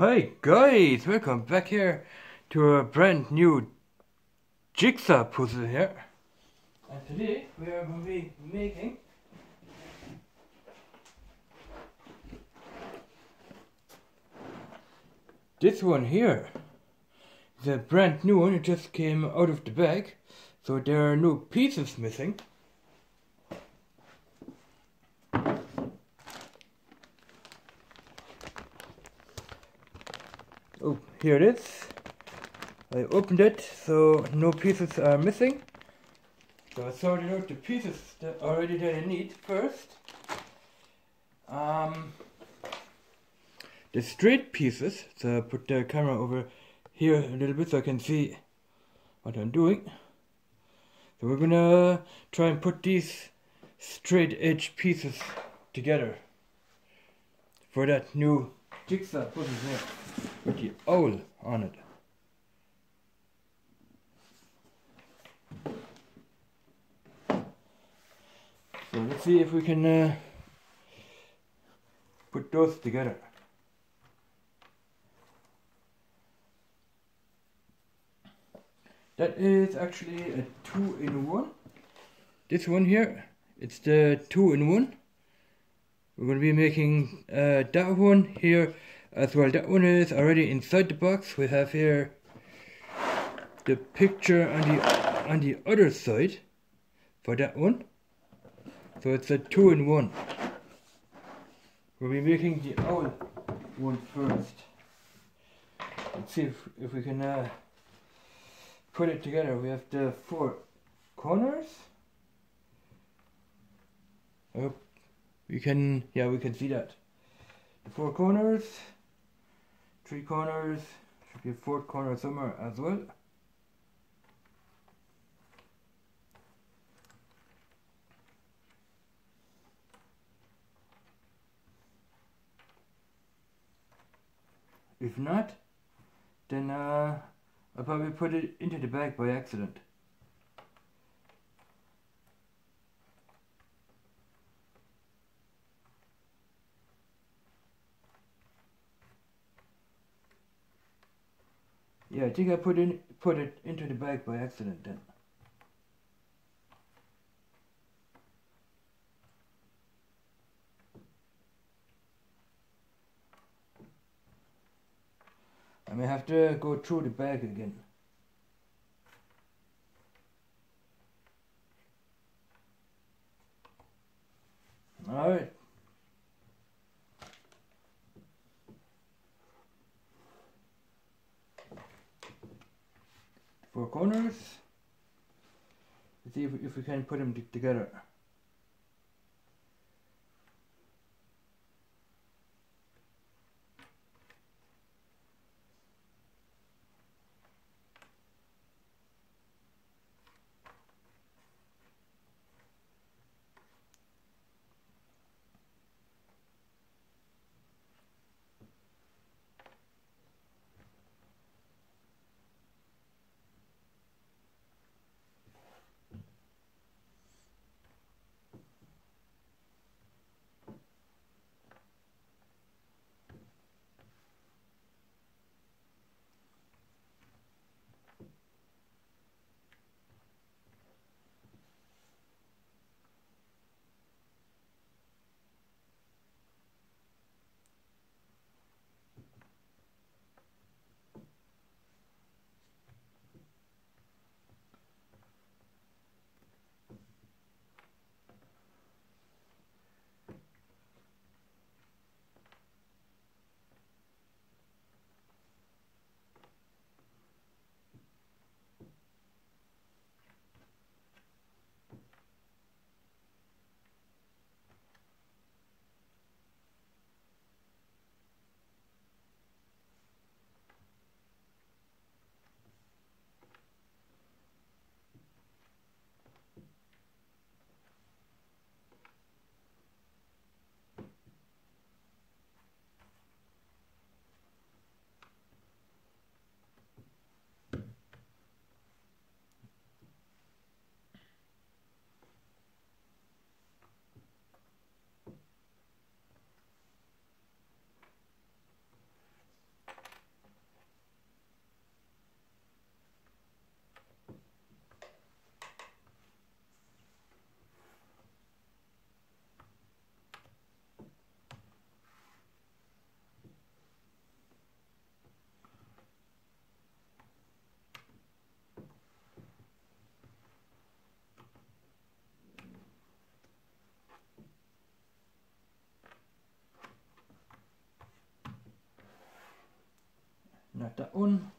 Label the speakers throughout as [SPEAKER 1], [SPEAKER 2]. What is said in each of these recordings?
[SPEAKER 1] Hi guys, welcome back here to a brand new jigsaw puzzle here. And today we are going to be making this one here. It's a brand new one, it just came out of the bag, so there are no pieces missing. Here it is. I opened it, so no pieces are missing. So I sorted out the pieces that already that I need first. Um, the straight pieces, so I put the camera over here a little bit so I can see what I'm doing. So we're gonna try and put these straight edge pieces together for that new jigsaw puzzle here with the owl on it. So let's see if we can uh, put those together. That is actually a two in one. This one here, it's the two in one. We're going to be making uh, that one here as well. That one is already inside the box. We have here the picture on the on the other side for that one. So it's a two in one. We'll be making the owl one first. Let's see if, if we can uh, put it together. We have the four corners. Hope we can, yeah, we can see that. The four corners, three corners, should be a fourth corner somewhere as well. If not, then uh, I'll probably put it into the bag by accident. Yeah, I think I put in put it into the bag by accident then. I may have to go through the bag again. Alright. Four corners. Let's see if, if we can put them together. Not that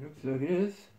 [SPEAKER 1] looks like it is.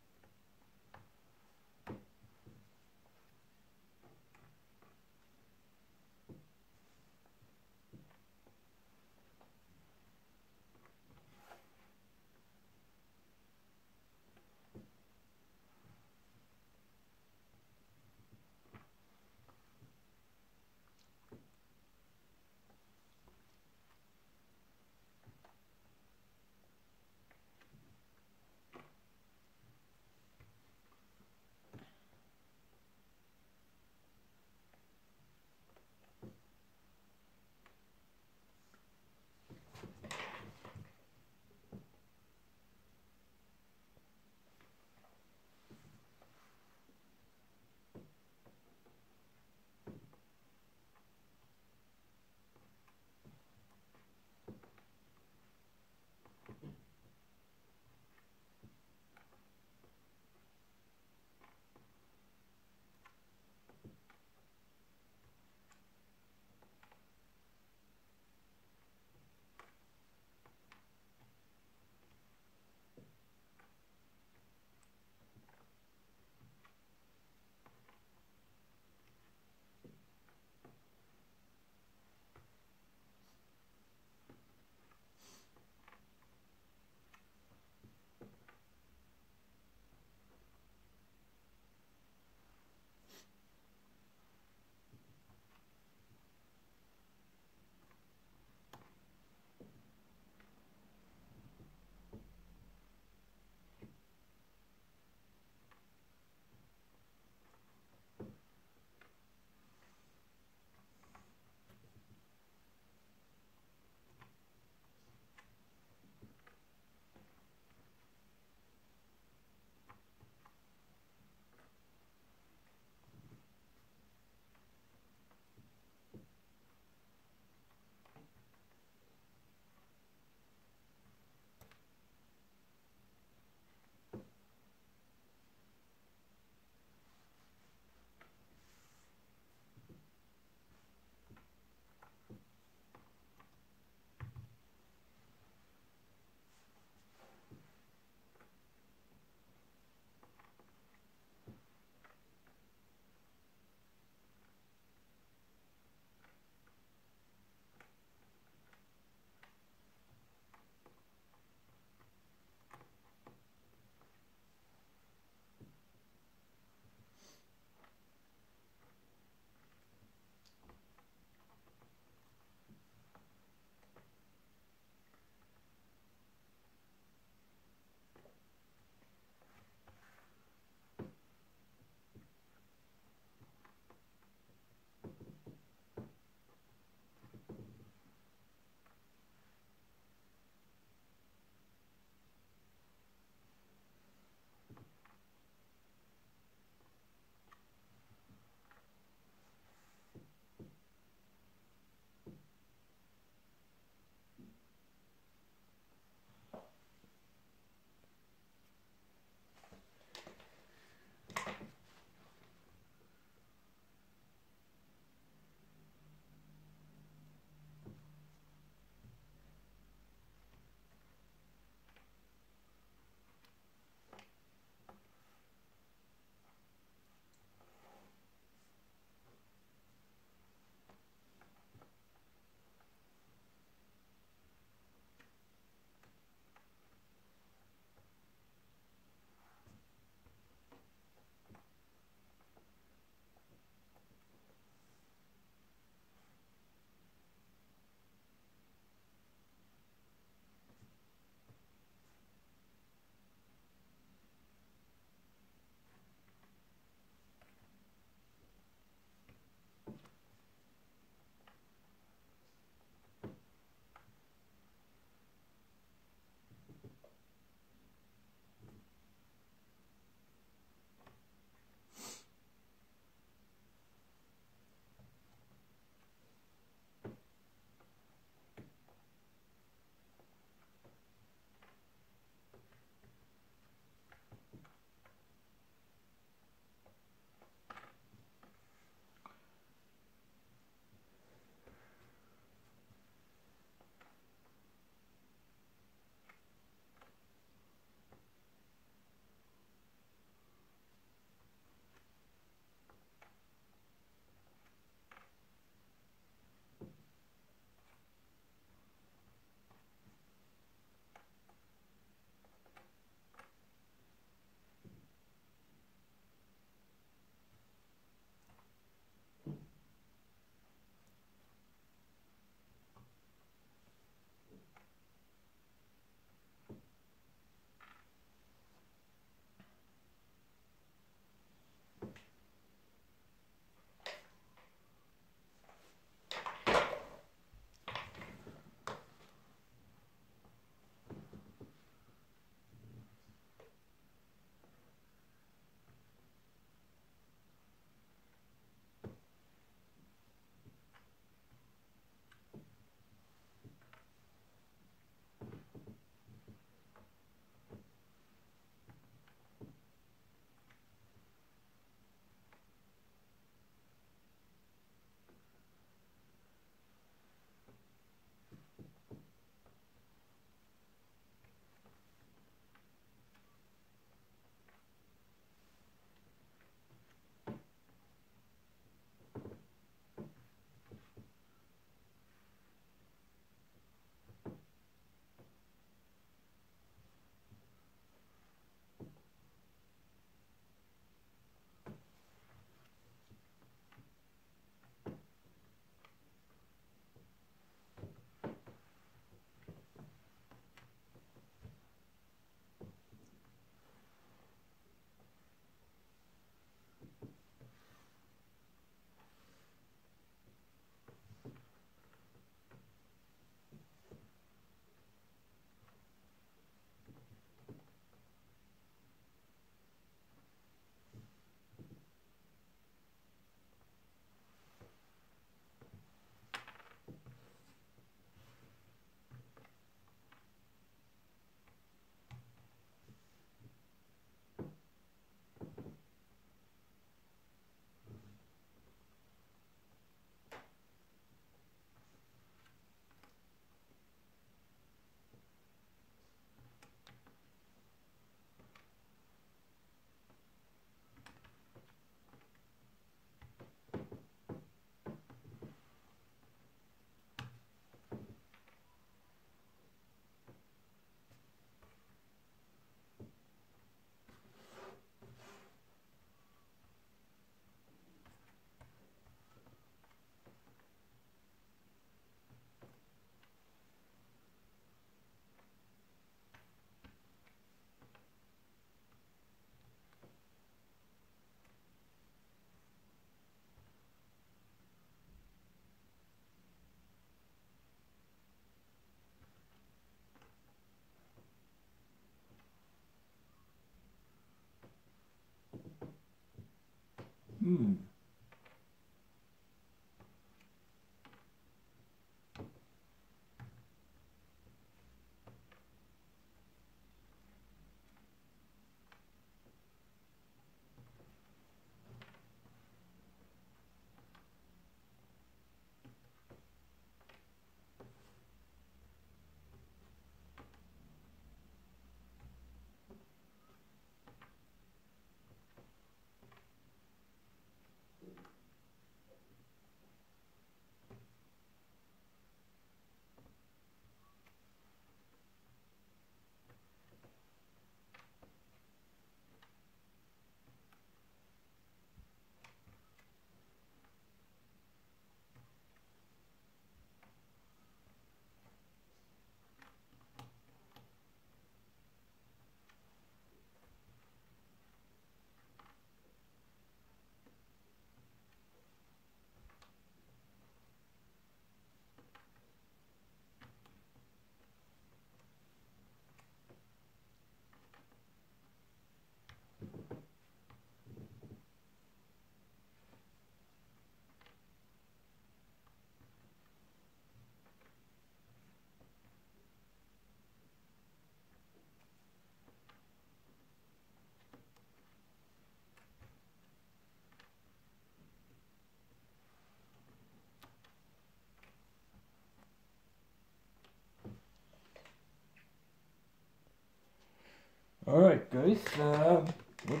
[SPEAKER 1] Alright guys, um, what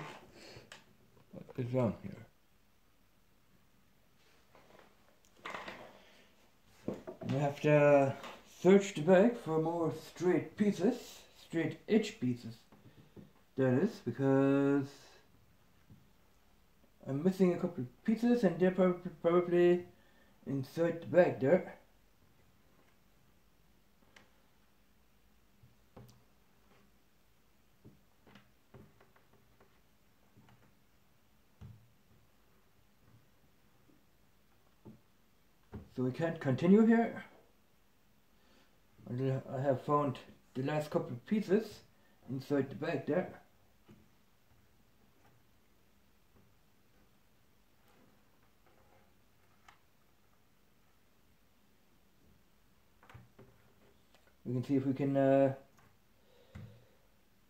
[SPEAKER 1] is wrong here? I have to search the bag for more straight pieces, straight edge pieces, that is, because I'm missing a couple of pieces and they're probably, probably inside the bag there. We can't continue here until I have found the last couple of pieces inside the bag there. We can see if we can uh,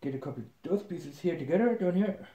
[SPEAKER 1] get a couple of those pieces here together down here.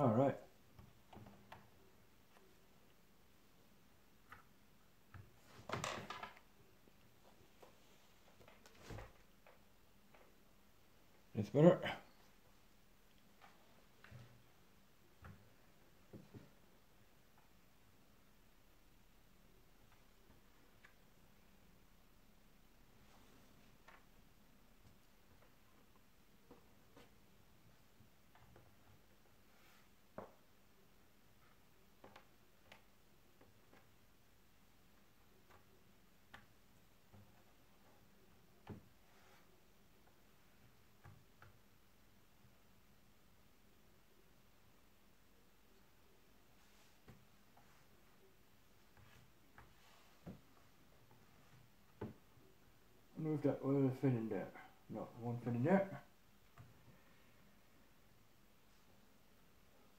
[SPEAKER 1] Alright. It's better. Move that other fin in there. No, one fin in there.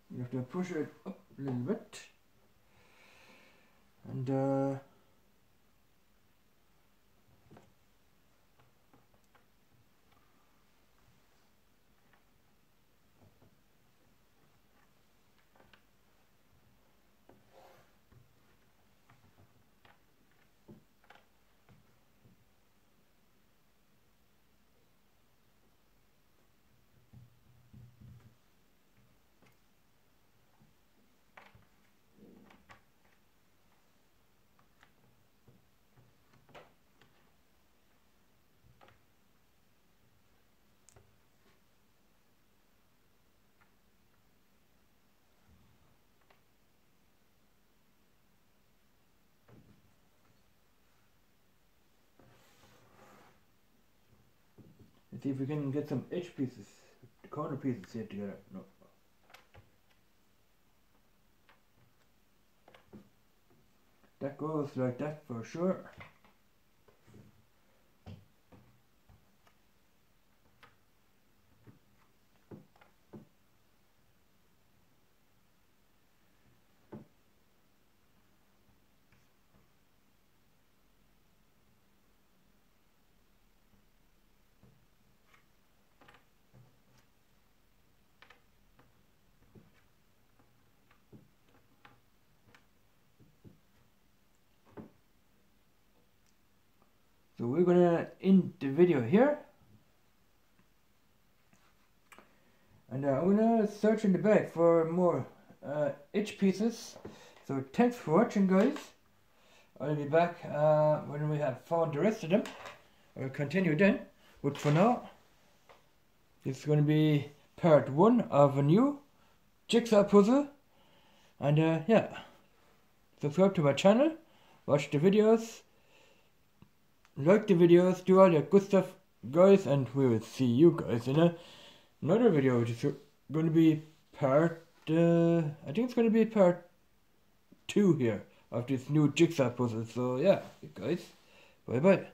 [SPEAKER 1] You have to push it up a little bit. And uh, see if we can get some edge pieces, corner pieces here together. No. That goes like that for sure. So we're gonna end the video here. And uh, I'm gonna search in the bag for more uh, edge pieces. So thanks for watching guys. I'll be back uh, when we have found the rest of them. I'll continue then. But for now, it's gonna be part one of a new jigsaw puzzle. And uh, yeah, subscribe to my channel, watch the videos, like the videos, do all your good stuff, guys, and we will see you guys in a, another video, which is going to be part, uh, I think it's going to be part two here of this new jigsaw puzzle. So yeah, guys, bye bye.